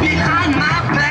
Behind my back.